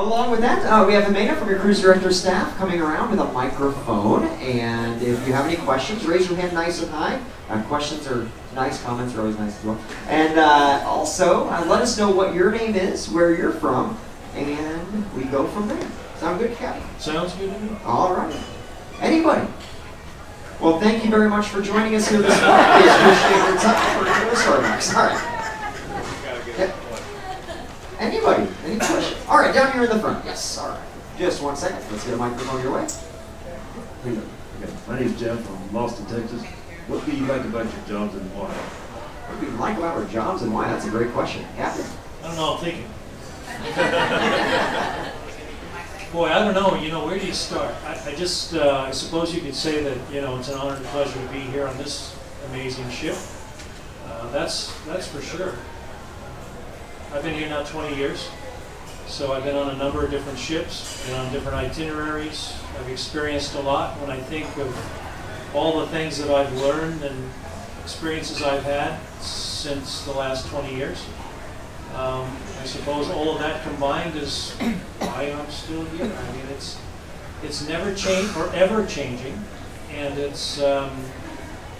Along with that, uh, we have Amanda from your cruise director staff coming around with a microphone. And if you have any questions, raise your hand nice and high. Uh, questions are nice, comments are always nice as well. And uh, also, uh, let us know what your name is, where you're from, and we go from there. Sound good, Captain? Sounds good to me. All right. Anybody? Well, thank you very much for joining us here this morning. We appreciate your time for doing this Starbucks. All right. Yeah. Anybody? Any questions? All right, down here in the front. Yes. All right. Just one second. Let's get a microphone your way. Hey, okay. My name's Jeff from Austin, Texas. What do you like about your jobs and why? What do you like about our jobs and why? That's a great question. Captain? I don't know, I'm thinking. Boy, I don't know, you know, where do you start? I, I just, uh, I suppose you could say that, you know, it's an honor and pleasure to be here on this amazing ship. Uh, that's, that's for sure. I've been here now 20 years, so I've been on a number of different ships, been on different itineraries. I've experienced a lot. When I think of all the things that I've learned and experiences I've had since the last 20 years, um, I suppose all of that combined is why I'm still here. I mean, it's it's never changed or ever changing, and it's um,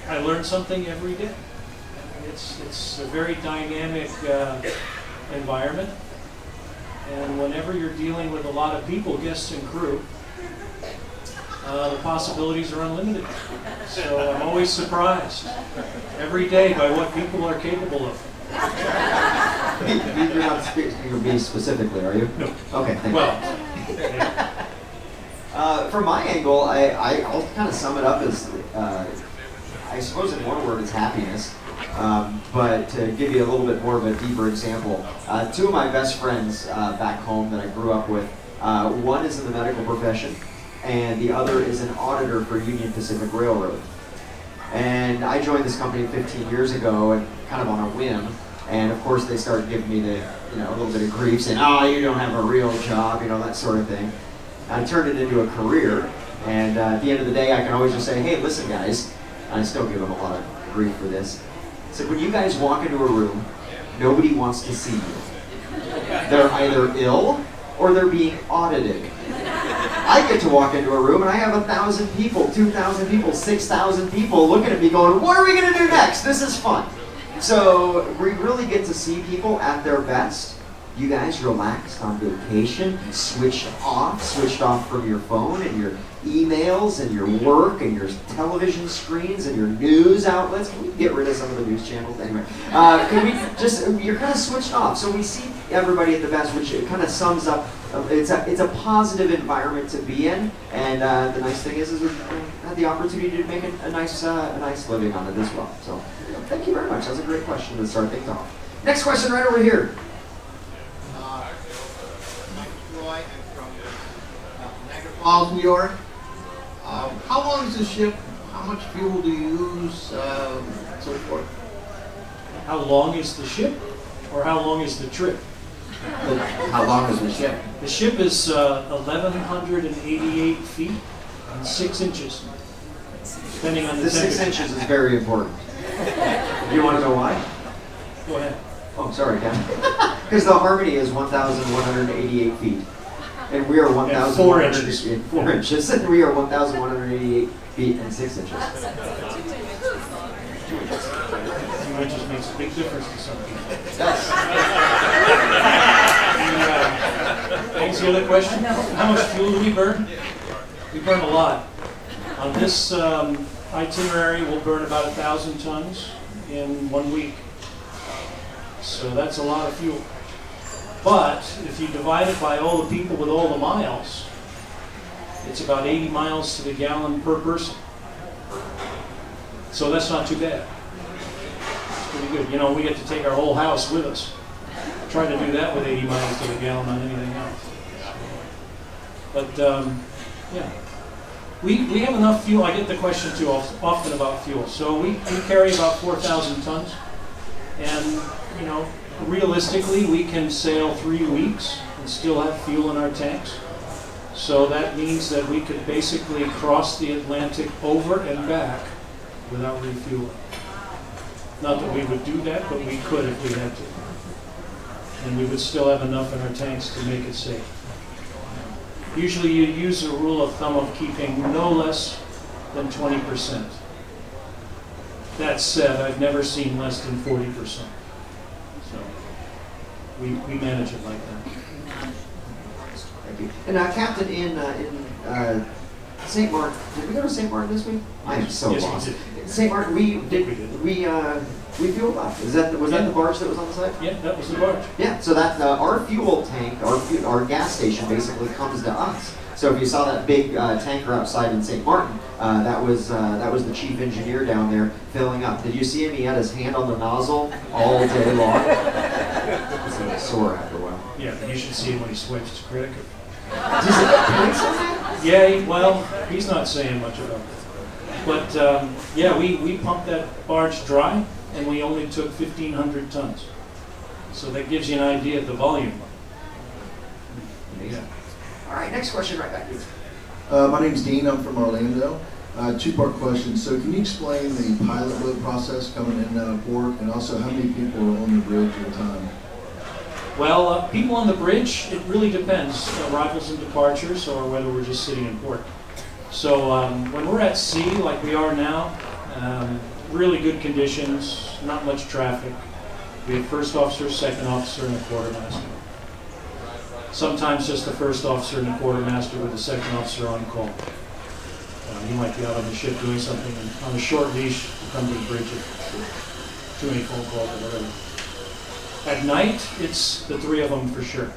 I learn something every day. It's it's a very dynamic uh, environment, and whenever you're dealing with a lot of people, guests and crew, uh, the possibilities are unlimited. So I'm always surprised every day by what people are capable of. You're not speaking of me specifically, are you? No. Okay, thank you. Well, Uh, from my angle, I, I, I'll kind of sum it up as, uh, I suppose in one word, is happiness. Um, but to give you a little bit more of a deeper example, uh, two of my best friends uh, back home that I grew up with, uh, one is in the medical profession, and the other is an auditor for Union Pacific Railroad. And I joined this company 15 years ago, and kind of on a whim. And of course, they started giving me the, you know, a little bit of grief, saying, "Oh, you don't have a real job," you know, that sort of thing. I turned it into a career, and uh, at the end of the day, I can always just say, "Hey, listen, guys," I still give them a lot of grief for this. So when you guys walk into a room, nobody wants to see you. They're either ill or they're being audited. I get to walk into a room and I have a thousand people, two thousand people, six thousand people looking at me going, what are we gonna do next? This is fun. So we really get to see people at their best. You guys relaxed on vacation, switched off, switched off from your phone and your emails and your work and your television screens and your news outlets. Can we get rid of some of the news channels anyway? Uh, can we just, you're kind of switched off. So we see everybody at the best, which kind of sums up it's a it's a positive environment to be in, and uh, the nice thing is, is we had the opportunity to make a, a nice uh, a nice living on it as well. So, thank you very much. That's a great question to start things off. Next question, right over here. Uh, Mike Roy, I'm from Niagara Falls, New York. Um, how long is the ship? How much fuel do you use? Um, and so forth. how long is the ship, or how long is the trip? How long is the ship? The ship is uh, 1,188 feet and 6 inches, depending on the, The six inches is very important. Do you want to know why? Go ahead. Oh, sorry, Ken. Because the Harmony is 1,188 feet, and we are 1,000 four inches. Four inches, and we are 1,188 feet and six inches. Two inches. Two inches makes a big difference to some people. Yes. The, uh, what was the other question? How much fuel do we burn? We burn a lot. On this um, itinerary, we'll burn about a thousand tons in one week. So that's a lot of fuel. But if you divide it by all the people with all the miles, it's about 80 miles to the gallon per person. So that's not too bad. It's pretty good. You know, we get to take our whole house with us. Try to do that with 80 miles to the gallon on anything else. But, um, yeah. We, we have enough fuel. I get the question too often about fuel. So we, we carry about 4,000 tons. And, you know, realistically, we can sail three weeks and still have fuel in our tanks. So that means that we could basically cross the Atlantic over and back without refueling. Not that we would do that, but we could if we had to. And we would still have enough in our tanks to make it safe. Usually you use a rule of thumb of keeping no less than 20%. That said, I've never seen less than 40%. We, we manage it like that. Thank you. And uh, Captain, in uh, in uh, St. Martin, did we go to St. Martin this week? I am so Yes, lost. St. Martin, we did. We did. We uh, we fueled up. Is that was that the barge that was on the site? Yeah, that was the barge. Yeah. So that uh, our fuel tank, our our gas station, basically comes to us. So if you saw that big uh, tanker outside in St. Martin, uh, that was uh, that was the chief engineer down there filling up. Did you see him? He had his hand on the nozzle all day long. It's a little sore after a while. Yeah, you should see him when he swipes his credit card. Does it points on? Yeah, he- well, he's not saying much about it. But, um, yeah, we, we pumped that barge dry, and we only took 1,500 tons. So that gives you an idea of the volume. Amazing. All right, next question right back here. Uh, my name's Dean. I'm from Orlando. Uh, two-part question. So, can you explain the pilot boat process coming in and out of port, and also how many people are on the bridge at a time? Well, uh, people on the bridge, it really depends, arrivals and departures, or whether we're just sitting in port. So um, when we're at sea, like we are now, um, really good conditions, not much traffic. We have first officer, second officer, and a quartermaster. Sometimes just the first officer and the quartermaster with the second officer on call. Uh, he might be out on the ship doing something on a short leash, to come to the bridge if too many phone calls or whatever. At night, it's the three of them for sure.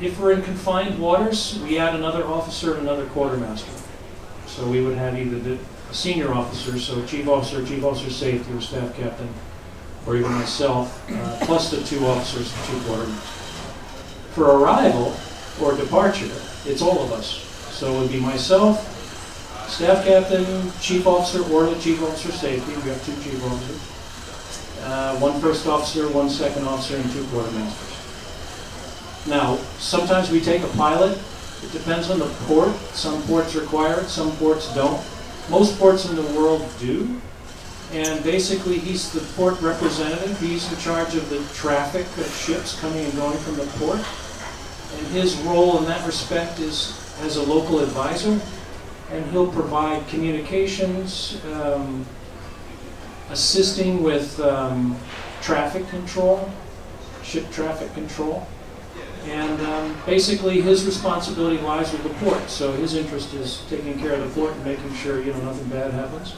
If we're in confined waters, we add another officer and another quartermaster. So we would have either the senior officer, so chief officer, chief officer safety, or staff captain, or even myself, uh, plus the two officers and two quartermasters. For arrival or departure, it's all of us. So it would be myself, staff captain, chief officer, or the chief officer safety. We have two chief officers uh, one first officer, one second officer, and two quartermasters. Now, sometimes we take a pilot. It depends on the port. Some ports require it, some ports don't. Most ports in the world do. And basically, he's the port representative. He's in charge of the traffic of ships coming and going from the port. And his role in that respect is as a local advisor. And he'll provide communications, um, assisting with um, traffic control, ship traffic control. And um, basically, his responsibility lies with the port. So his interest is taking care of the port and making sure you know nothing bad happens.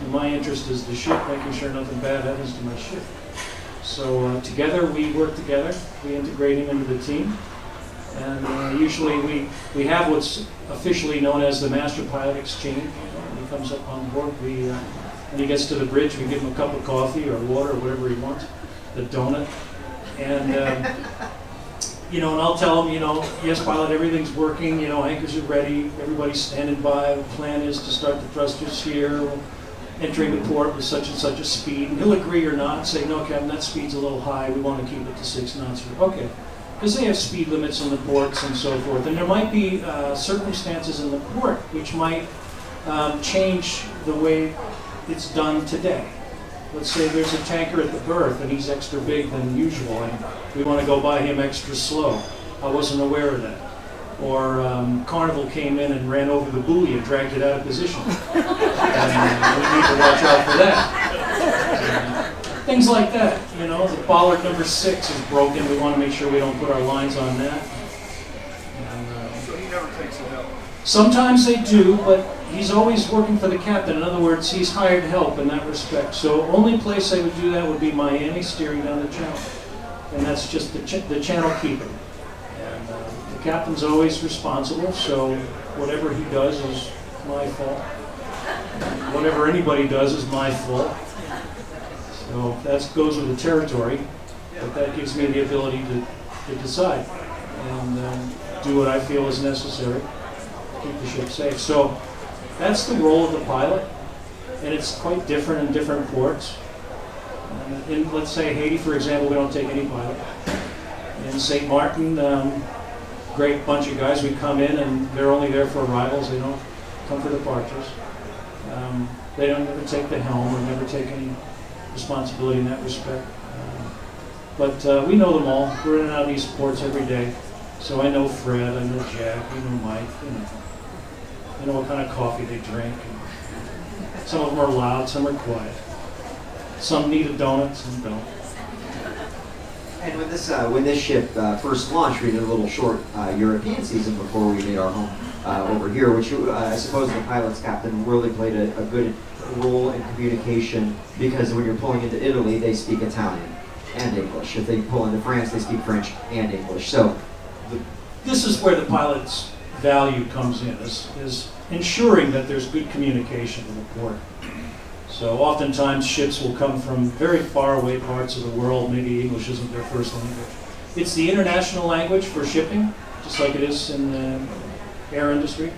And my interest is the ship, making sure nothing bad happens to my ship. So uh, together, we work together. We integrate him into the team. And uh, usually, we, we have what's officially known as the master pilot exchange. When he comes up on board, we uh, when he gets to the bridge, we give him a cup of coffee or water or whatever he wants, the donut. And, um, you know, and I'll tell him, you know, yes, pilot, everything's working, you know, anchors are ready, everybody's standing by. The plan is to start the thrusters here, entering the port with such and such a speed. And he'll agree or not, say, no, Captain, that speed's a little high, we want to keep it to six knots. Okay. Because they have speed limits in the ports and so forth. And there might be uh, circumstances in the port which might um, change the way it's done today. Let's say there's a tanker at the berth and he's extra big than usual and we want to go by him extra slow. I wasn't aware of that. Or um, Carnival came in and ran over the buoy and dragged it out of position. and we need to watch out for that. Things like that, you know, the bollard number six is broken. We want to make sure we don't put our lines on that. And, uh, So he never takes it out. Sometimes they do, but he's always working for the captain. In other words, he's hired help in that respect. So only place I would do that would be Miami, steering down the channel. And that's just the, ch- the channel keeper. And uh, the captain's always responsible, so whatever he does is my fault. Whatever anybody does is my fault. So that goes with the territory, but that gives me the ability to, to decide and um, do what I feel is necessary to keep the ship safe. So that's the role of the pilot, and it's quite different in different ports. Uh, in, let's say, Haiti, for example, we don't take any pilot. In St. Martin, um, great bunch of guys, we come in and they're only there for arrivals, they don't come for departures. Um, they don't ever take the helm or never take any responsibility in that respect. Um, but uh, we know them all. We're in and out of these ports every day. So I know Fred, I know Jack, I know Mike, you know. I know what kind of coffee they drink. Some of them are loud, some are quiet. Some need a donut, some don't. And when this uh, when this ship uh, first launched, we did a little short uh, European season before we made our home uh, over here, which uh, I suppose the pilot's captain really played a, a good role in communication because when you're pulling into Italy, they speak Italian and English. If they pull into France, they speak French and English. So This is where the pilot's value comes in, is, is ensuring that there's good communication in the port. So oftentimes ships will come from very far away parts of the world, maybe English isn't their first language. It's the international language for shipping, just like it is in the air industry.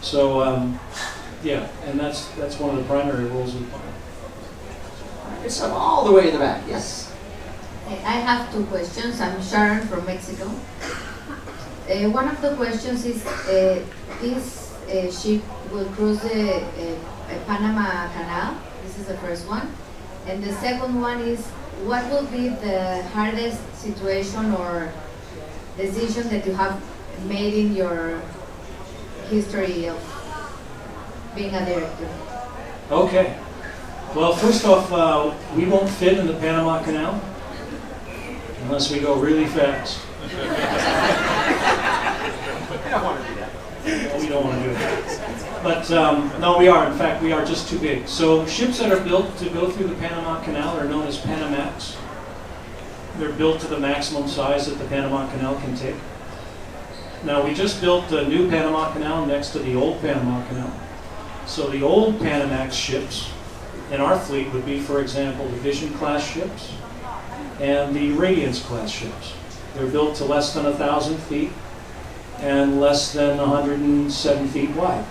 So, um, yeah, and that's, that's one of the primary roles of the pilot. it's all the way in the back. Yes. I have two questions. I'm Sharon from Mexico. Uh, one of the questions is uh, this uh, ship will cruise the uh, Panama Canal. This is the first one. And the second one is what will be the hardest situation or decision that you have made in your history of being a director? Okay. Well, first off, uh, we won't fit in the Panama Canal unless we go really fast. We don't want to do that. But um, no, we are. In fact, we are just too big. So ships that are built to go through the Panama Canal are known as Panamax. They're built to the maximum size that the Panama Canal can take. Now, we just built a new Panama Canal next to the old Panama Canal. So the old Panamax ships in our fleet would be, for example, the Vision class ships and the Radiance class ships. They're built to less than 1,000 feet and less than 107 feet wide.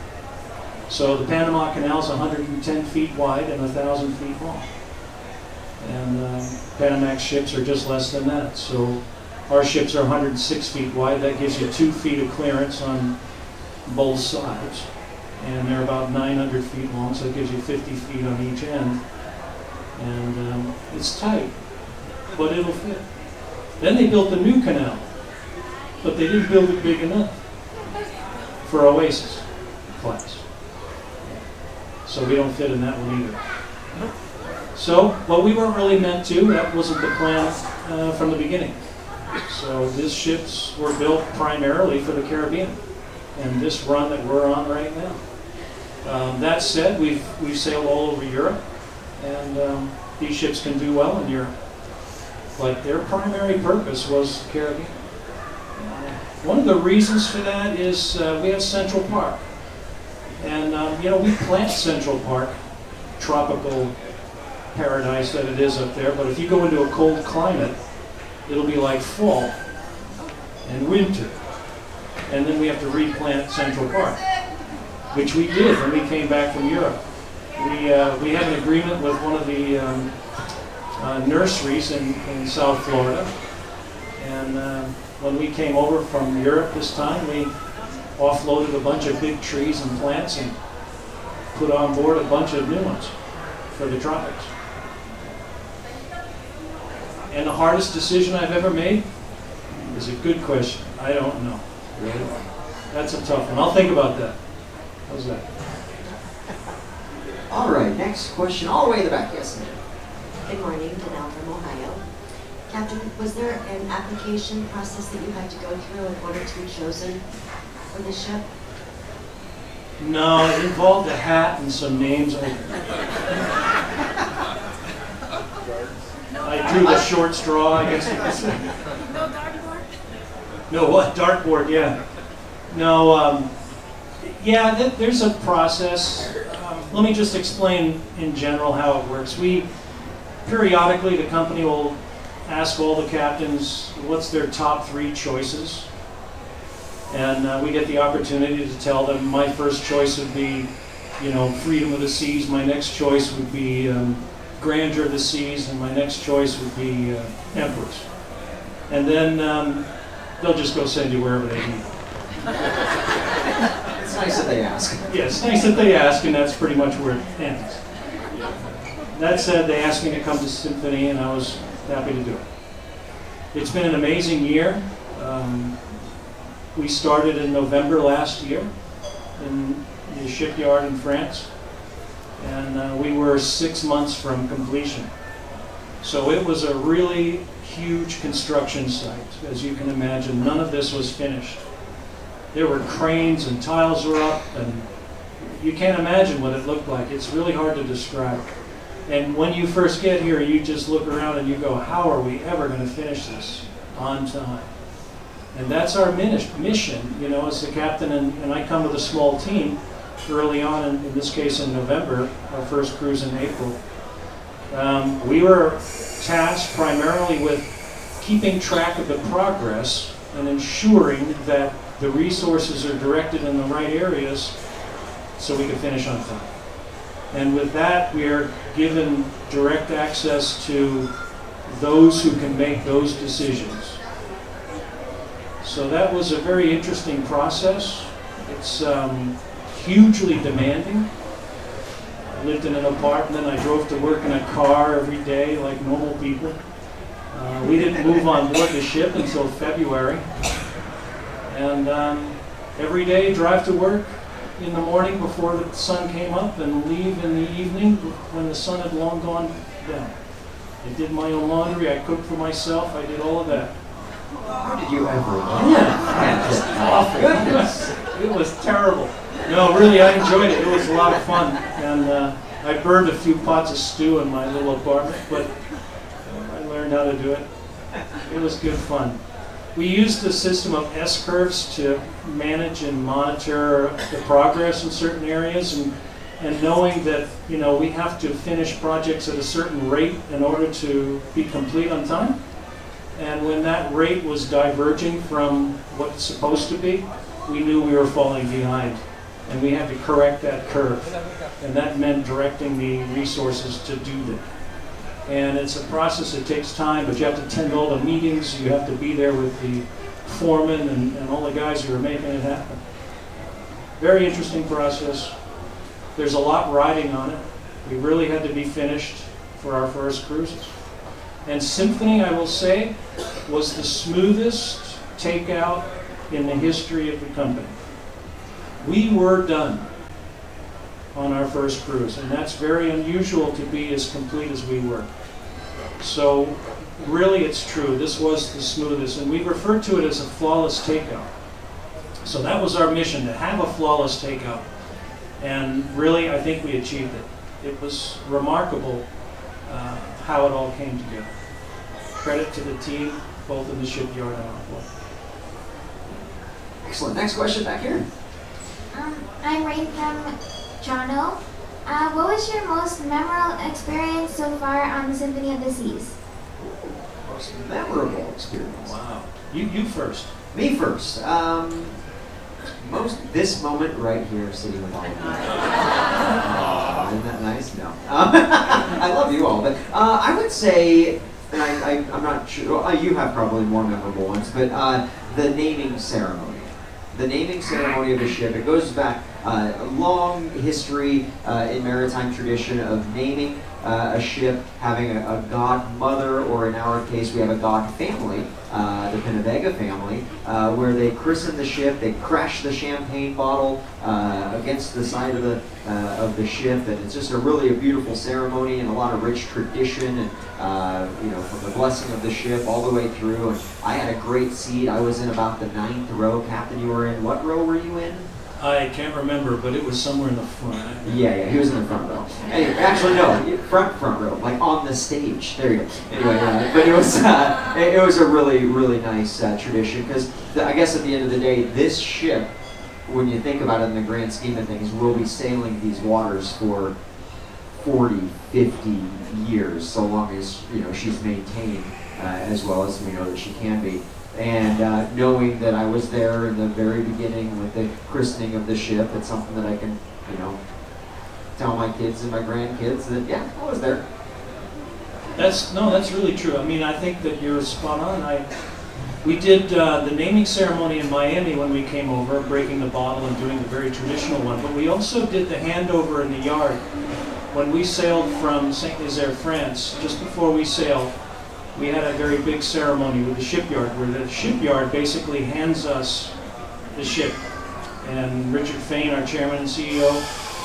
So the Panama Canal is 110 feet wide and 1,000 feet long. And um, Panamax ships are just less than that. So our ships are 106 feet wide. That gives you two feet of clearance on both sides. And they're about 900 feet long, so it gives you 50 feet on each end. And um, it's tight, but it'll fit. Then they built a new canal, but they didn't build it big enough for Oasis class. So we don't fit in that one either. So, but we weren't really meant to. That wasn't the plan uh, from the beginning. So these ships were built primarily for the Caribbean, and this run that we're on right now. Um, that said, we've we've sailed all over Europe, and um, these ships can do well in Europe. But their primary purpose was the Caribbean. Uh, one of the reasons for that is uh, we have Central Park, and um, you know we plant Central Park, tropical paradise that it is up there. But if you go into a cold climate, it'll be like fall and winter, and then we have to replant Central Park which we did when we came back from Europe. We, uh, we had an agreement with one of the um, uh, nurseries in, in South Florida. And uh, when we came over from Europe this time, we offloaded a bunch of big trees and plants and put on board a bunch of new ones for the tropics. And the hardest decision I've ever made is a good question. I don't know. That's a tough one. I'll think about that. How's that? All right. Next question, all the way in the back. Yes. ma'am. Good morning, Danelle from Ohio. Captain, was there an application process that you had to go through in order to be chosen for the ship? No, it involved a hat and some names. I, I drew the short straw, I guess you could say. No dartboard? No, what? Dartboard, yeah. No, um, yeah, th- there's a process. Um, let me just explain in general how it works. We periodically, the company will ask all the captains what's their top three choices. And uh, we get the opportunity to tell them my first choice would be, you know, freedom of the seas. My next choice would be um, grandeur of the seas, and my next choice would be uh, Empress. And then um, they'll just go send you wherever they need. Nice that they ask. Yeah, nice that they ask, and that's pretty much where it ends. That said, they asked me to come to Symphony, and I was happy to do it. It's been an amazing year. Um, we started in November last year in the shipyard in France, and uh, we were six months from completion. So it was a really huge construction site, as you can imagine. None of this was finished. There were cranes and tiles were up, and you can't imagine what it looked like. It's really hard to describe. And when you first get here, you just look around and you go, how are we ever going to finish this on time? And that's our mission, you know, as the captain, and, and I come with a small team early on, in, in this case in November, our first cruise in April. Um, we were tasked primarily with keeping track of the progress and ensuring that the resources are directed in the right areas so we can finish on time. And with that, we are given direct access to those who can make those decisions. So that was a very interesting process. It's um, hugely demanding. I lived in an apartment. I drove to work in a car every day like normal people. Uh, we didn't move on board the ship until February. And um, every day drive to work in the morning before the sun came up and leave in the evening when the sun had long gone down. I did my own laundry. I cooked for myself. I did all of that. How did you ever? Yeah, just awful. Goodness, it was terrible. No, really, I enjoyed it. It was a lot of fun, and uh, I burned a few pots of stew in my little apartment, but I learned how to do it. It was good fun. We used a system of S curves to manage and monitor the progress in certain areas, and and knowing that you know we have to finish projects at a certain rate in order to be complete on time. And when that rate was diverging from what it's supposed to be, we knew we were falling behind. And we had to correct that curve. And that meant directing the resources to do that. And it's a process that takes time, but you have to attend all the meetings, you have to be there with the foreman and, and all the guys who are making it happen. Very interesting process. There's a lot riding on it. We really had to be finished for our first cruises. And Symphony, I will say, was the smoothest takeout in the history of the company. We were done on our first cruise, and that's very unusual to be as complete as we were. So really it's true, this was the smoothest, and we refer to it as a flawless takeout. So that was our mission, to have a flawless takeout. And really, I think we achieved it. It was remarkable uh, how it all came together. Credit to the team, both in the shipyard and on board. Excellent. Next question back here. Um, I'm Rain from Toronto. Uh, what was your most memorable experience so far on the Symphony of the Seas? Most memorable experience. Wow. You, you first. Me first. Um, most this moment right here, sitting with all of you. Aw, isn't that nice? No. Um, I love you all, but uh, I would say, and I, I, I'm not sure. Well, you have probably more memorable ones, but uh, the naming ceremony. The naming ceremony of a ship. It goes back uh, a long history uh, in maritime tradition of naming uh, a ship, having a, a godmother, or in our case, we have a god family, uh, the PenaVega family, uh, where they christen the ship, they crash the champagne bottle uh, against the side of the uh, of the ship, and it's just a really a beautiful ceremony and a lot of rich tradition, and uh, you know, from the blessing of the ship all the way through. And I had a great seat. I was in about the ninth row. Captain, you were in what row were you in? I can't remember, but it was somewhere in the front. Yeah, yeah, he was in the front row. Anyway, actually, no, front front row, like on the stage. There you go. Anyway, uh, but it was uh, it, it was a really really nice uh, tradition because I guess at the end of the day, this ship, when you think about it in the grand scheme of things, will be sailing these waters for 40, 50 years, so long as you know she's maintained uh, as well as we know that she can be. And uh, knowing that I was there in the very beginning with the christening of the ship, it's something that I can, you know, tell my kids and my grandkids that yeah, I was there. That's no, that's really true. I mean, I think that you're spot on. I we did uh, the naming ceremony in Miami when we came over, breaking the bottle and doing the very traditional one. But we also did the handover in the yard when we sailed from Saint Nazaire, France. Just before we sailed, we had a very big ceremony with the shipyard, where the shipyard basically hands us the ship. And Richard Fain, our chairman and CEO,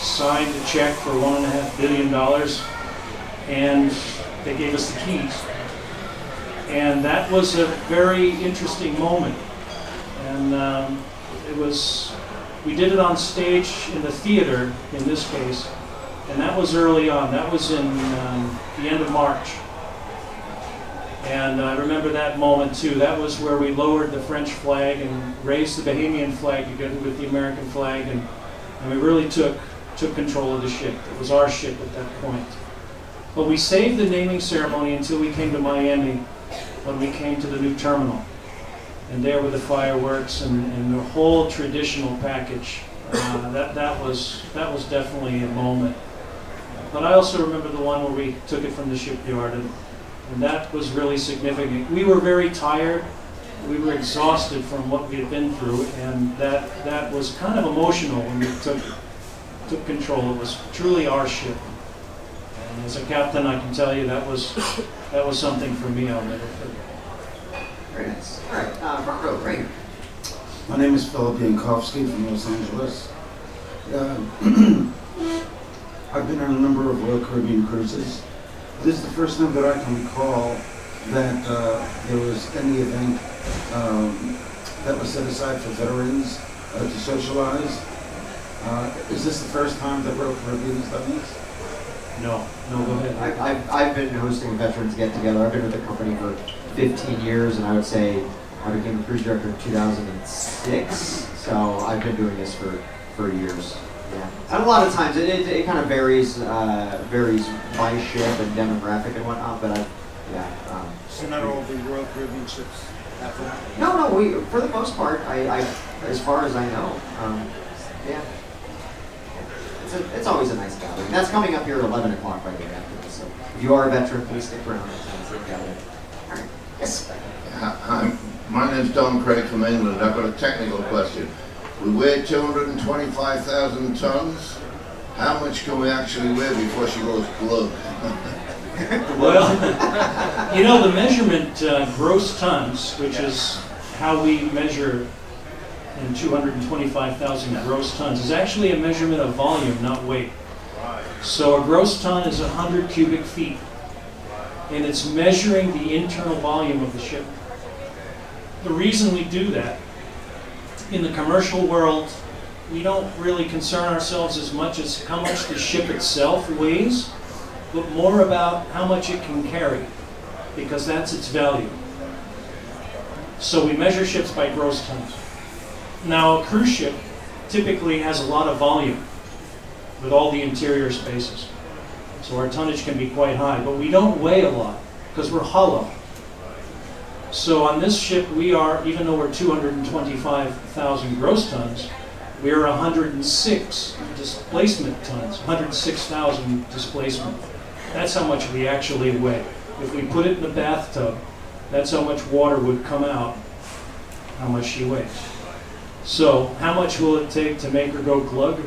signed a check for one and a half billion dollars, and they gave us the keys. And that was a very interesting moment. And um, it was, we did it on stage in the theater, in this case, and that was early on. That was in um, the end of March. And I remember that moment too. That was where we lowered the French flag and raised the Bahamian flag together with the American flag, and, and we really took took control of the ship. It was our ship at that point. But we saved the naming ceremony until we came to Miami, when we came to the new terminal. And there were the fireworks and, and the whole traditional package. Uh, that, that, was, that was definitely a moment. But I also remember the one where we took it from the shipyard, and, and that was really significant. We were very tired. We were exhausted from what we had been through, and that, that was kind of emotional when we took, took control. It was truly our ship. And as a captain, I can tell you that was, that was something for me I'll never forget. Very nice. All right, uh, front row, right here. My name is Philip Yankowski from Los Angeles. Uh, I've been on a number of Royal Caribbean cruises. This is the first time that I can recall that uh, there was any event um, that was set aside for veterans uh, to socialize. Uh, is this the first time that Royal Caribbean has done this? No, no, go ahead. I, I've, I've been hosting veterans get together. I've been with the company for 15 years, and I would say I became the cruise director in 2006. So I've been doing this for, for years. Yeah. And a lot of times it, it, it kind of varies uh, varies by ship and demographic and whatnot, but I, yeah. Um, So not all the Royal Caribbean ships have that? no, no, we for the most part, I, I as far as I know, um, yeah. It's, a, it's always a nice gathering. That's coming up here at 11 o'clock by the way after this. So if you are a veteran, please stick around. It's a nice gathering. All right. Yes. Hi, my name's Don Craig from England. I've got a technical question. We weigh 225,000 tons. How much can we actually weigh before she goes glug? Well, you know, the measurement, uh, gross tons, which is how we measure in 225,000 gross tons, is actually a measurement of volume, not weight. So a gross ton is 100 cubic feet, and it's measuring the internal volume of the ship. The reason we do that, in the commercial world, we don't really concern ourselves as much as how much the ship itself weighs, but more about how much it can carry, because that's its value. So we measure ships by gross tons. Now, a cruise ship typically has a lot of volume with all the interior spaces. So our tonnage can be quite high, but we don't weigh a lot because we're hollow. So on this ship, we are, even though we're 225,000 gross tons, we're 106 displacement tons, 106,000 displacement. That's how much we actually weigh. If we put it in the bathtub, that's how much water would come out, how much she weighs. So how much will it take to make her go glug?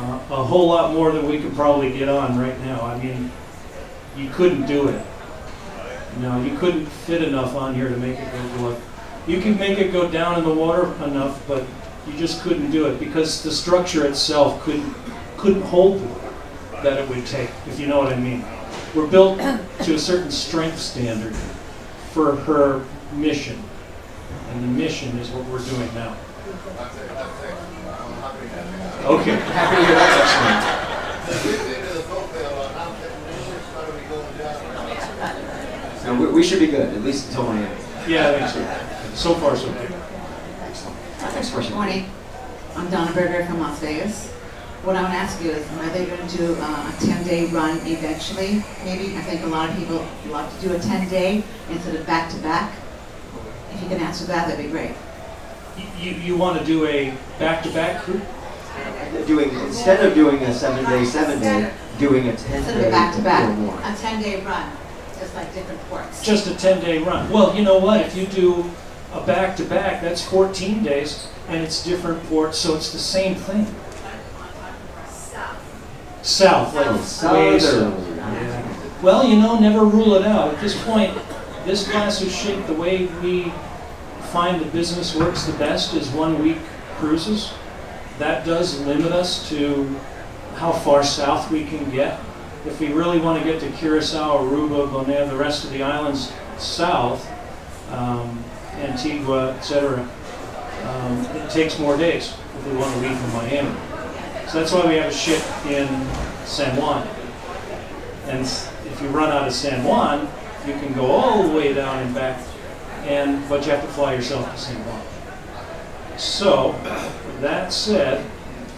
Uh, a whole lot more than we could probably get on right now. I mean, you couldn't do it. No, you couldn't fit enough on here to make it go glug. You could make it go down in the water enough, but you just couldn't do it because the structure itself couldn't couldn't hold that it would take, if you know what I mean. We're built to a certain strength standard for her mission. And the mission is what we're doing now. Okay. Happy to hear that. Excellent. No, we, we should be good, at least until Miami. Yeah, I think so. So far, so good. Excellent. All right, next question. Morning. I'm Donna Berger from Las Vegas. What I want to ask you is, are they going to do uh, a 10-day run eventually? Maybe, I think a lot of people love to do a 10-day instead of back-to-back. If you can answer that, that'd be great. You, you want to do a back-to-back cruise? Doing instead of doing a seven day, seven day, doing a 10-day back-to-back, or a 10-day run, just like different ports. Just a 10-day run. Well, you know what? If you do a back-to-back, that's 14 days, and it's different ports, so it's the same thing. South, South, like way southern. south. Yeah. Well, you know, never rule it out. At this point, this class is shaped the way we find the business works the best is one week cruises. That does limit us to how far south we can get. If we really want to get to Curacao, Aruba, Bonaire, the rest of the islands south, um, Antigua, etc., um, it takes more days if we want to leave from Miami. So that's why we have a ship in San Juan. And if you run out of San Juan, you can go all the way down and back, and but you have to fly yourself to San Juan. So, that said,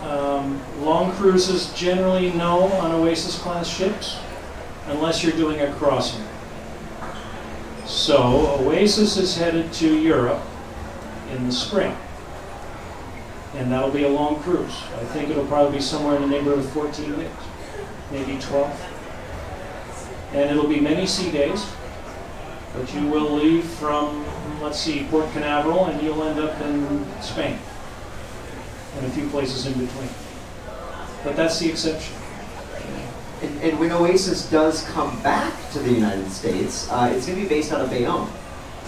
um, long cruises generally no on Oasis class ships, unless you're doing a crossing. So, Oasis is headed to Europe in the spring. And that'll be a long cruise. I think it'll probably be somewhere in the neighborhood of 14 days, maybe 12. And it'll be many sea days, but you will leave from, let's see, Port Canaveral, and you'll end up in Spain and a few places in between. But that's the exception. And, and when Oasis does come back to the United States, uh, it's going to be based out of Bayonne.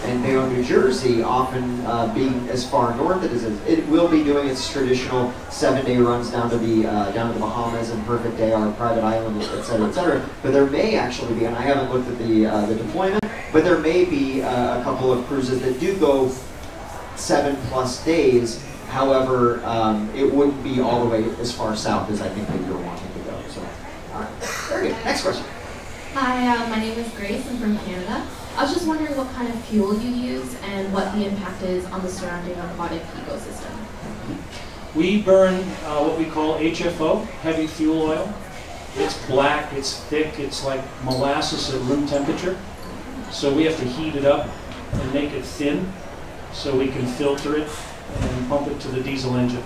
And Bayonne, New Jersey, often uh, being as far north as it is, it will be doing its traditional seven-day runs down to the uh, down to the Bahamas and Perfect Day, our private island, et cetera, et cetera. But there may actually be, and I haven't looked at the uh, the deployment, but there may be uh, a couple of cruises that do go seven plus days. However, um, it wouldn't be all the way as far south as I think that you're wanting to go. So, all right, very good. Next question. Hi, uh, my name is Grace. I'm from Canada. I was just wondering what kind of fuel you use and what the impact is on the surrounding aquatic ecosystem. We burn uh, what we call HFO, heavy fuel oil. It's black, it's thick, it's like molasses at room temperature. So we have to heat it up and make it thin so we can filter it and pump it to the diesel engine?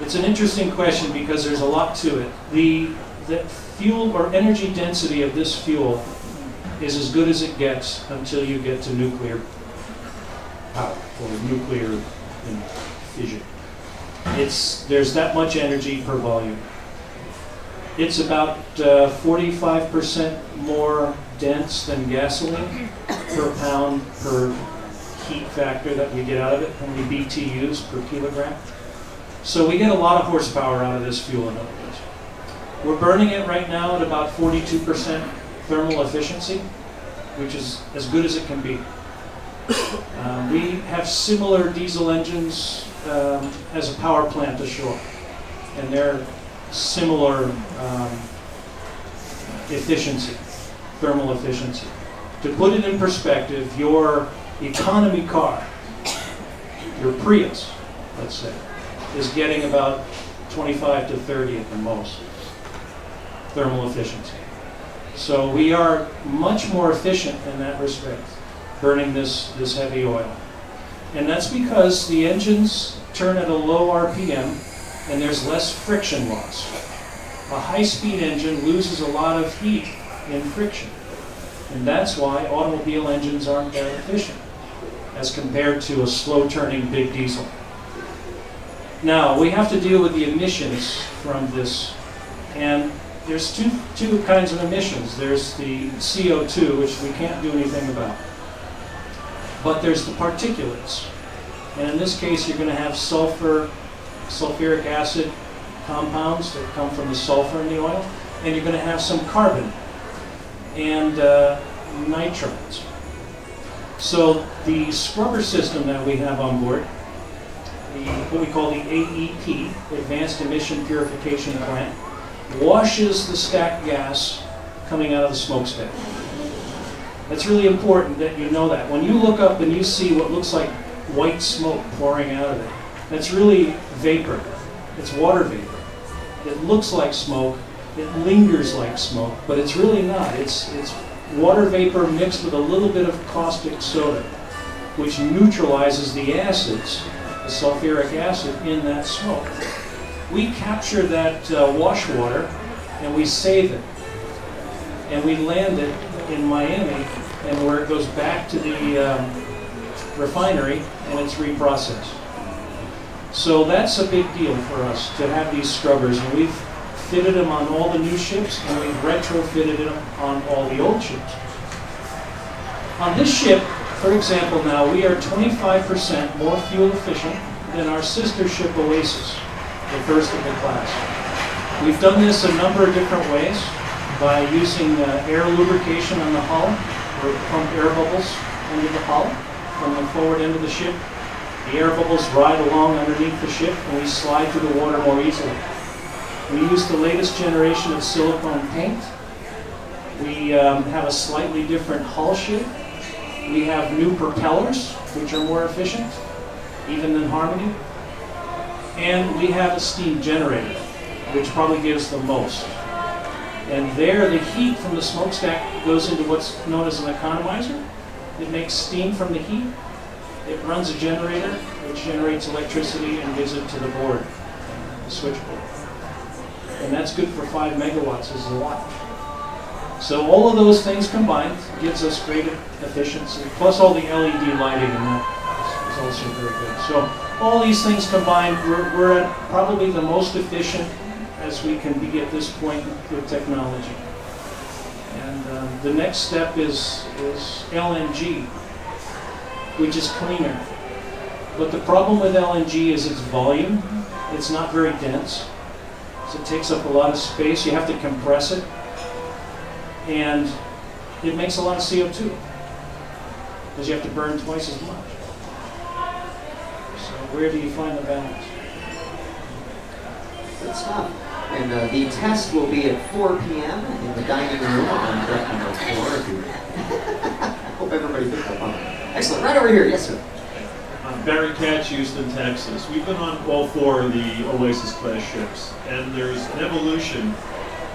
It's an interesting question because there's a lot to it. The, the fuel or energy density of this fuel is as good as it gets until you get to nuclear power or nuclear fission. It's, there's that much energy per volume. It's about 45% uh, more dense than gasoline per pound per heat factor that we get out of it, how many BTUs per kilogram. So we get a lot of horsepower out of this fuel in other words. We're burning it right now at about 42% thermal efficiency, which is as good as it can be. Um, we have similar diesel engines um, as a power plant ashore, and they're similar um, efficiency, thermal efficiency. To put it in perspective, your economy car, your Prius, let's say, is getting about 25 to 30 at the most thermal efficiency. So we are much more efficient in that respect, burning this, this heavy oil. And that's because the engines turn at a low RPM and there's less friction loss. A high-speed engine loses a lot of heat in friction. And that's why automobile engines aren't that efficient as compared to a slow-turning big diesel. Now, we have to deal with the emissions from this. And there's two, two kinds of emissions. There's the CO2, which we can't do anything about. But there's the particulates. And in this case, you're going to have sulfur, sulfuric acid compounds that come from the sulfur in the oil. And you're going to have some carbon and uh, nitrites. So the scrubber system that we have on board, the, what we call the AEP, Advanced Emission Purification Plant, washes the stacked gas coming out of the smokestack. It's really important that you know that. When you look up and you see what looks like white smoke pouring out of it, that's really vapor. It's water vapor. It looks like smoke, it lingers like smoke, but it's really not. It's, it's water vapor mixed with a little bit of caustic soda, which neutralizes the acids, the sulfuric acid, in that smoke we capture that uh, wash water and we save it. And we land it in Miami and where it goes back to the um, refinery and it's reprocessed. So that's a big deal for us to have these scrubbers. And we've fitted them on all the new ships, and we've retrofitted them on all the old ships. On this ship, for example, now we are 25% more fuel efficient than our sister ship Oasis, the first of the class. We've done this a number of different ways by using uh, air lubrication on the hull. Where we pump air bubbles into the hull from the forward end of the ship. The air bubbles ride along underneath the ship and we slide through the water more easily. We use the latest generation of silicone paint. We um, have a slightly different hull shape. We have new propellers, which are more efficient, even than Harmony. And we have a steam generator, which probably gives the most. And there, the heat from the smokestack goes into what's known as an economizer. It makes steam from the heat. It runs a generator, which generates electricity and gives it to the board, the switchboard. And that's good for five megawatts is a lot. So all of those things combined gives us great efficiency, plus all the LED lighting and that is also very good. So all these things combined, we're, we're at probably the most efficient as we can be at this point with technology. And um, the next step is, is LNG, which is cleaner. But the problem with LNG is its volume. It's not very dense. It takes up a lot of space. You have to compress it. And it makes a lot of CO2 because you have to burn twice as much. So where do you find the balance? Good stuff. And uh, the test will be at 4 p.m. in the dining room on deck number four. If you hope everybody picked up on it. Excellent. Right over here. Yes, sir. Barry Catch, Houston, Texas. We've been on all four of the Oasis class ships, and there's an evolution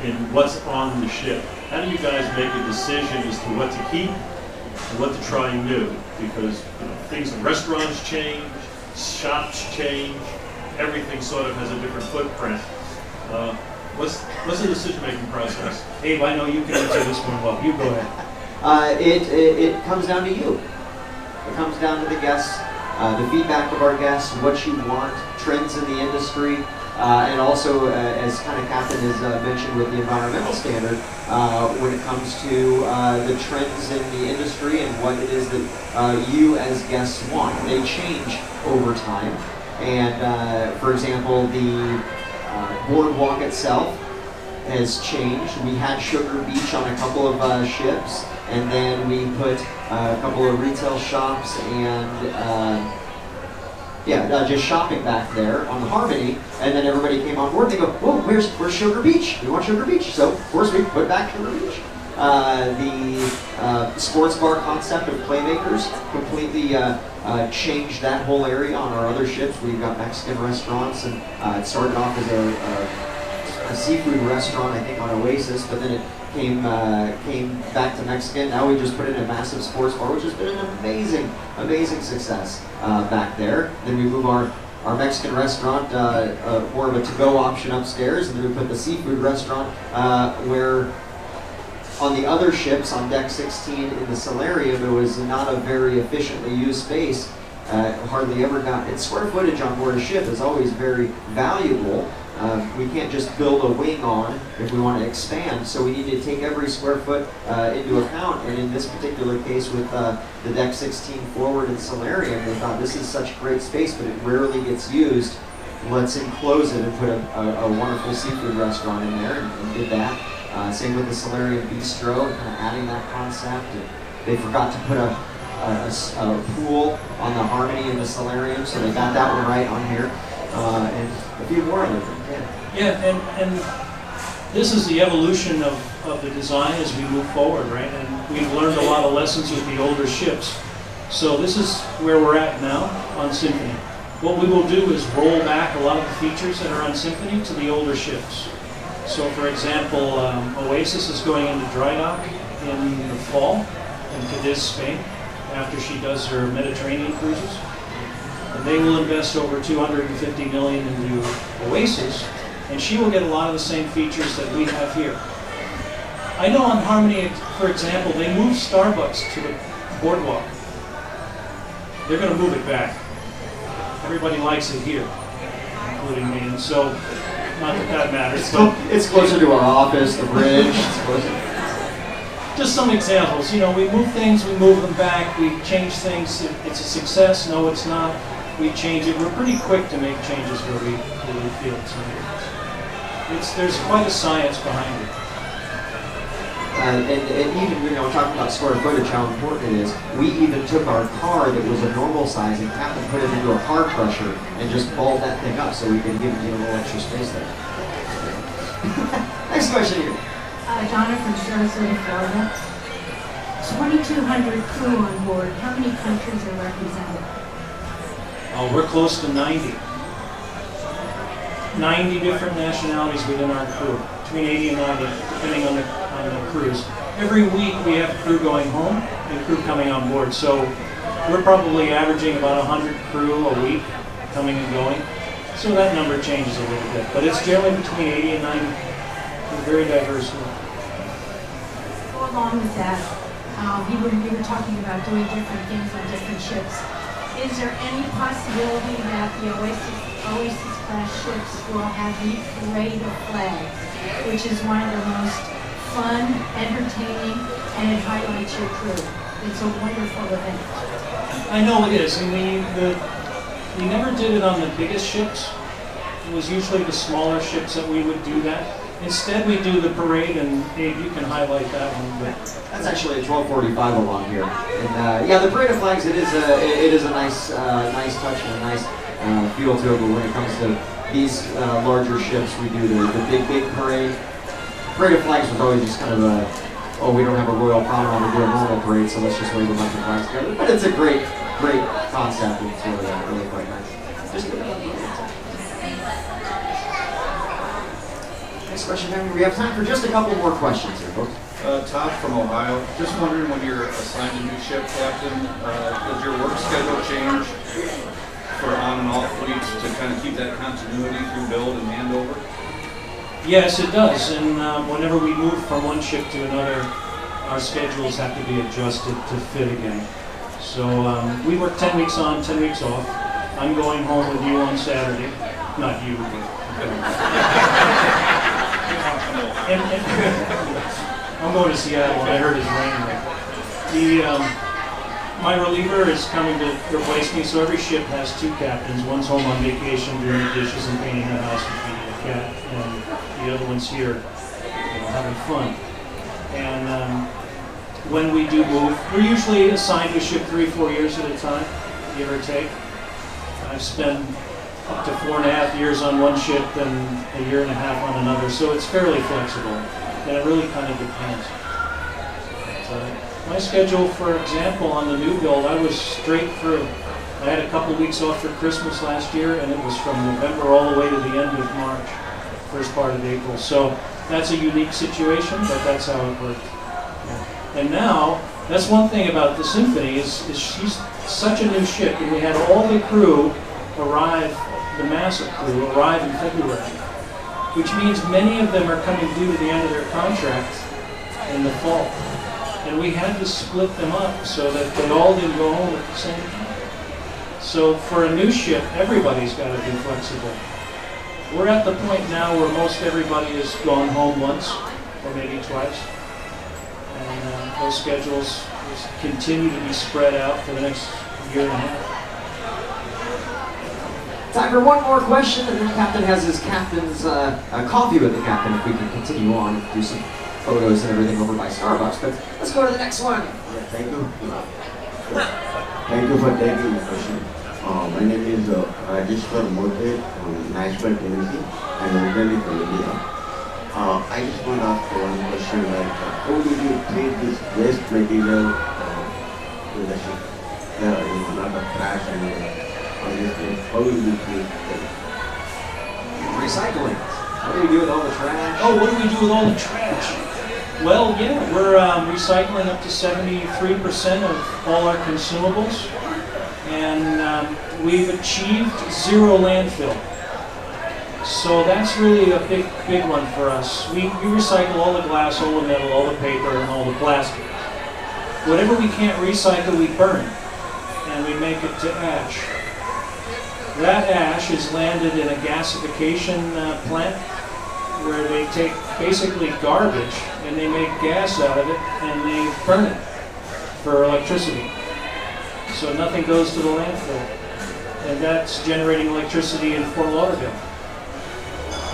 in what's on the ship. How do you guys make a decision as to what to keep and what to try new? Because you know, things in restaurants change, shops change, everything sort of has a different footprint. Uh, what's what's the decision-making process? Abe, I know you can answer this one well. You go ahead. Uh, it, it, it comes down to you. It comes down to the guests, uh, the feedback of our guests, what you want, trends in the industry, uh, and also, uh, as kind of Captain has uh, mentioned with the environmental standard, uh, when it comes to uh, the trends in the industry and what it is that you as guests want. They change over time. And for example, the boardwalk itself has changed. We had Sugar Beach on a couple of ships, and then we put a couple of retail shops and yeah, uh, just shopping back there on the Harmony, and then everybody came on board. They go, "Whoa, where's where's Sugar Beach? We want Sugar Beach." So of course we put back Sugar Beach. Uh, the uh, sports bar concept of Playmakers completely uh, uh, changed that whole area on our other ships. We've got Mexican restaurants, and uh, it started off as a, a, a seafood restaurant, I think, on Oasis, but then it came uh, came back to Mexican. Now we just put in a massive sports bar, which has been an amazing, amazing success uh, back there. Then we move our our Mexican restaurant, uh, uh more of a to-go option upstairs, and then we put the seafood restaurant uh, where on the other ships on deck 16 in the solarium, it was not a very efficiently used space. Uh, hardly ever got its square footage on board a ship is always very valuable. Uh, we can't just build a wing on if we want to expand, so we need to take every square foot uh, into account. And in this particular case with uh, the Deck 16 forward and solarium, they thought this is such great space, but it rarely gets used. Let's enclose it and put a, a, a wonderful seafood restaurant in there, and, and did that. Uh, same with the Solarium Bistro, kind of adding that concept. And they forgot to put a, a, a, pool on the Harmony in the Solarium, so they got that one right on here. Uh. Yeah, yeah and, and this is the evolution of, of the design as we move forward, right? And we've learned a lot of lessons with the older ships. So this is where we're at now on Symphony. What we will do is roll back a lot of the features that are on Symphony to the older ships. So for example, um, Oasis is going into dry dock in the fall in Cadiz, Spain, after she does her Mediterranean cruises. And they will invest over 250 million into Oasis, and she will get a lot of the same features that we have here. I know on Harmony, for example, they moved Starbucks to the boardwalk. They're going to move it back. Everybody likes it here, including me. And so not that that matters, It's, but it's closer to our office, the bridge. It's closer. just some examples. You know, we move things, we move them back, we change things. It's a success, no, it's not. We change it. We're pretty quick to make changes where we, where we feel it's needed. It's there's quite a science behind it. Uh, and, and even, you know, talking about square footage, how important it is, we even took our car that was a normal size and Captain put it into a car crusher and just balled that thing up so we could give you a little extra space there. Next question here. Uh, Donna from Sarasota, Florida. 2,200 crew on board. How many countries are represented? Uh, we're close to 90. 90 different nationalities within our crew, between 80 and 90, depending on the, on the cruise. Every week we have crew going home and crew coming on board. So we're probably averaging about 100 crew a week coming and going. So that number changes a little bit, but it's generally between 80 and 90. We're very diverse. Along with that, we were, we were talking about doing different things on different ships. Is there any possibility that the Oasis, Oasis class ships will have the parade of flags, which is one of the most fun, entertaining, and it highlights your crew? It's a wonderful event. I know it is, and we, the, we never did it on the biggest ships. It was usually the smaller ships that we would do that. Instead, we do the parade, and Dave, you can highlight that one. But That's actually at 12:45 along here. And uh, yeah, the parade of flags. It is a it it is a nice uh, nice touch and a nice uh, feel to it. But when it comes to these uh, larger ships, we do the, the big big parade. Parade of flags was always just kind of a oh we don't have a royal promenade to do a normal parade, so let's just wave a bunch of flags together. But it's a great great concept. It's really, uh, really quite nice. Just Next question, Henry. We have time for just a couple more questions here, folks. Uh, Todd from Ohio. Just wondering when you're assigned a new ship captain, uh, does your work schedule change for on and off fleets to kind of keep that continuity through build and handover? Yes, it does. And um, whenever we move from one ship to another, our schedules have to be adjusted to fit again. So um, we work 10 weeks on, 10 weeks off. I'm going home with you on Saturday. Not you, but. And, and I'm going to Seattle, and I heard it's raining. The, um, my reliever is coming to replace me, so every ship has two captains. One's home on vacation doing the dishes and painting the house and feeding the cat, and the other one's here, you know, having fun. And um, when we do move, we're usually assigned to a ship three, four years at a time, give or take. I've spent up to four and a half years on one ship and a year and a half on another, so it's fairly flexible, and it really kind of depends. Uh, my schedule, for example, on the new build, I was straight through. I had a couple weeks off for Christmas last year, and it was from November all the way to the end of March, first part of April. So that's a unique situation, but that's how it worked. And now, that's one thing about the Symphony is, is she's such a new ship, and we had all the crew arrive, the massive crew arrive in February, which means many of them are coming due to the end of their contract in the fall. And we had to split them up so that they all didn't go home at the same time. So for a new ship, everybody's got to be flexible. We're at the point now where most everybody has gone home once or maybe twice. And uh, those schedules continue to be spread out for the next year and a half. Time for one more question, and then the captain has his captain's uh, uh, coffee with the captain if we can continue on, and do some photos and everything over by Starbucks. But let's go to the next one. Yeah, thank you. Thank you for taking the question. Uh, my name is uh, Rajesh Mote from Nashville, Tennessee, and originally from India. Uh, I just want to ask one question like, uh, how did you treat this waste material uh, to the ship? Yeah, you know, not a trash and all these things. How do you treat them? Recycling. What do we do with all the trash? Oh, what do we do with all the trash? Well, yeah, we're um, recycling up to 73% of all our consumables, and um, we've achieved zero landfill. So that's really a big, big one for us. We, we recycle all the glass, all the metal, all the paper, and all the plastic. Whatever we can't recycle, we burn, and we make it to ash. That ash is landed in a gasification uh, plant where they take basically garbage and they make gas out of it and they burn it for electricity. So nothing goes to the landfill. And that's generating electricity in Fort Lauderdale.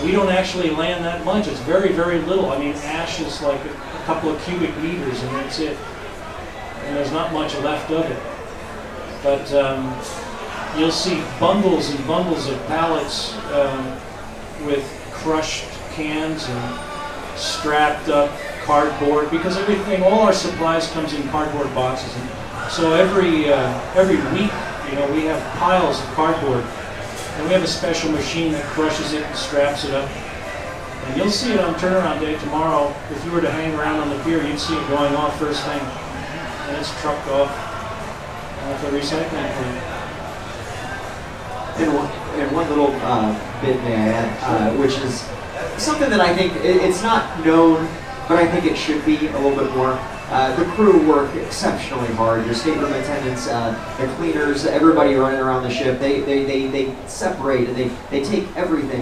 We don't actually land that much. It's very, very little. I mean, ash is like a, couple of cubic meters and that's it. And there's not much left of it. But um, you'll see bundles and bundles of pallets um, with crushed cans and strapped up cardboard because everything, all our supplies comes in cardboard boxes. And so every uh, every week, you know, we have piles of cardboard, and we have a special machine that crushes it and straps it up. And you'll see it on turnaround day tomorrow. If you were to hang around on the pier, you'd see it going off first thing, and it's trucked off at the recycling plant. And one, and one little uh, bit may I add, uh, which is something that I think it, it's not known, but I think it should be a little bit more. Uh, the crew work exceptionally hard. Your stateroom attendants, uh, the cleaners, everybody running around the ship, they, they, they, they separate and they, they take everything.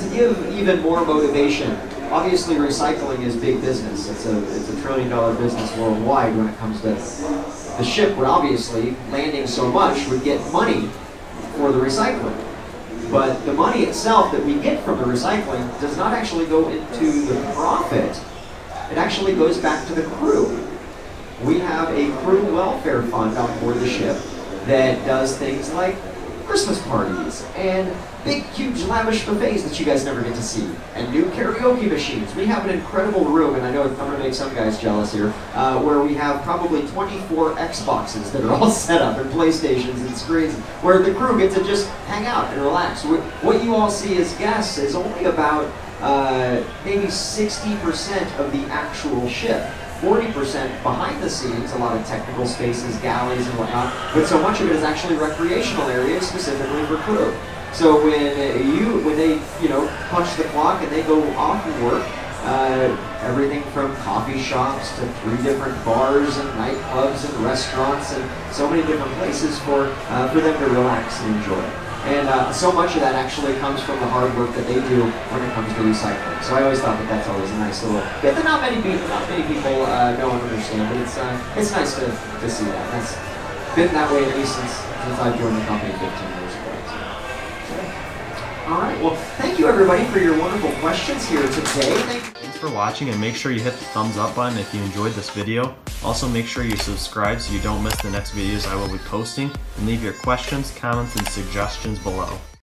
To give even more motivation, obviously recycling is big business. It's a, it's a trillion dollar business worldwide when it comes to the ship would obviously, landing so much, would get money for the recycling. But the money itself that we get from the recycling does not actually go into the profit. It actually goes back to the crew. We have a crew welfare fund on board the ship that does things like Christmas parties and big, huge, lavish buffets that you guys never get to see, and new karaoke machines. We have an incredible room, and I know I'm going to make some guys jealous here, uh, where we have probably 24 Xboxes that are all set up, and PlayStations and screens, where the crew get to just hang out and relax. What you all see as guests is only about uh, maybe 60% of the actual ship. 40% behind the scenes, a lot of technical spaces, galleys and whatnot, but so much of it is actually recreational areas specifically for crew. So when you, when they, you know, punch the clock and they go off and work, uh, everything from coffee shops to three different bars and nightclubs and restaurants and so many different places for, uh, for them to relax and enjoy. And uh, so much of that actually comes from the hard work that they do when it comes to recycling. So I always thought that that's always a nice little bit that not many people, not many people uh, know and understand, but it's uh, it's nice to, to see that. That's been that way at least since since I joined the company 15 years. All right. Well, thank you everybody for your wonderful questions here today. Thanks for watching and make sure you hit the thumbs up button if you enjoyed this video. Also make sure you subscribe so you don't miss the next videos I will be posting and leave your questions, comments, and suggestions below.